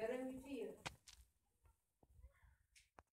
era e dia.